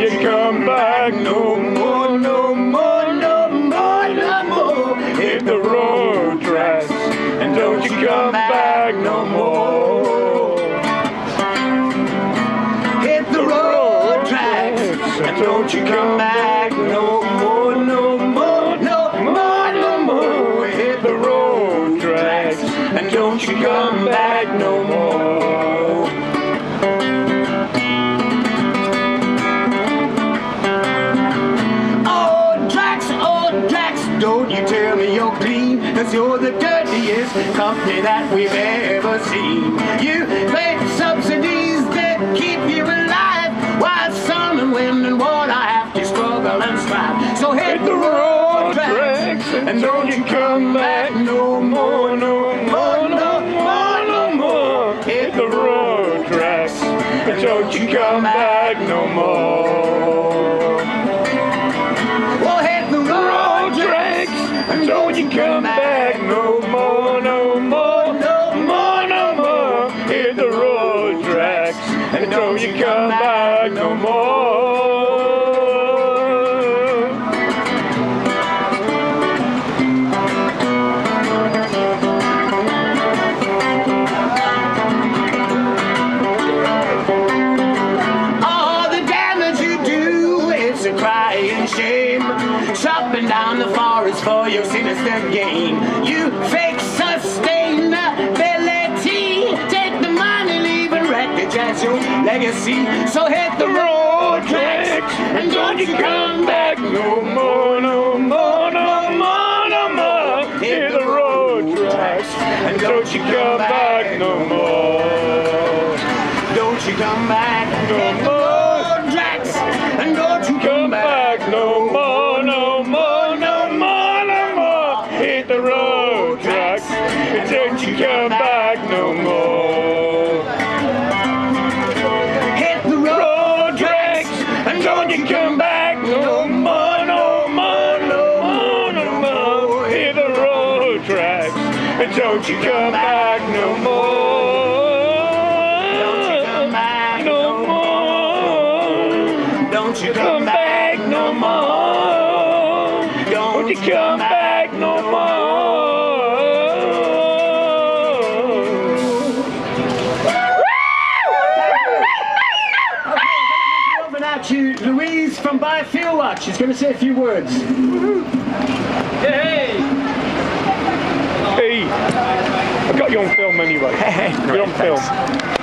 you come back no more, no more, no more, no more. Hit the road, Drax, and don't you come back no more. Hit the road, Drax, and don't you come back no more, no more, no more, no more. Hit the road, Drax, and don't you come back no more. Drax, don't you tell me you're clean, cause you're the dirtiest company that we've ever seen. You pay subsidies that keep you alive, while sun and wind and water have to struggle and strive. So hit the road, Drax, and don't you come back no more, no more, no more, no more. Hit the road, Drax, and don't you come back no more. You come back no more. All the damage you do, it's a crying shame. Chopping down the forest for your sinister gain. You legacy. So hit the road, Drax, and don't you come back no more, no more, no more, no more. Hit the road, Drax, and don't you come back no more. Don't you come back no more, and don't you come back no more. Don't you come back no more. Don't you come back no more. Don't you come back no more. Over now to Louise from Biofuelwatch. She's going to say a few words. Hey! Hey! I got you on film anyway. You're on film.